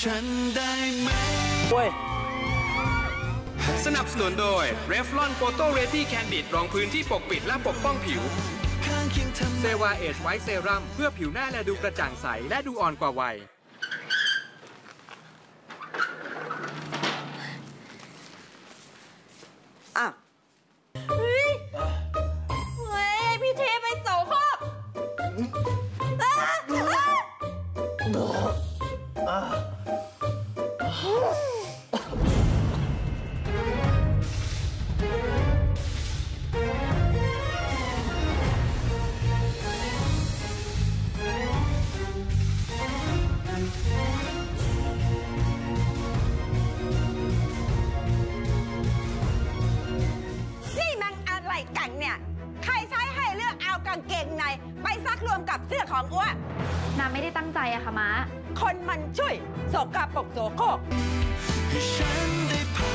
ฉันได้ไหมเว้ยสนับสนุนโดย Revlon Photo Ready Candid รองพื้นที่ปกปิดและปกป้องผิวข้างเคียงเธอเซวาเอชไวท์เซรั่มเพื่อผิวหน้าและดูกระจ่างใส และดูอ่อนกว่าวัย อะเฮ้ยเฮ้ย พี่เทไปโสโครกอะอะ นี่มันอะไรกันเนี่ย ใครใช้ให้เลือกเอากางเกงใน ไปซักรวมกับเสื้อของอ้วน น้ำไม่ได้ตั้งใจอะค่ะม้า คนมันช่วยโสกกระปรกโสโครก ให้ฉันได้ผ่าน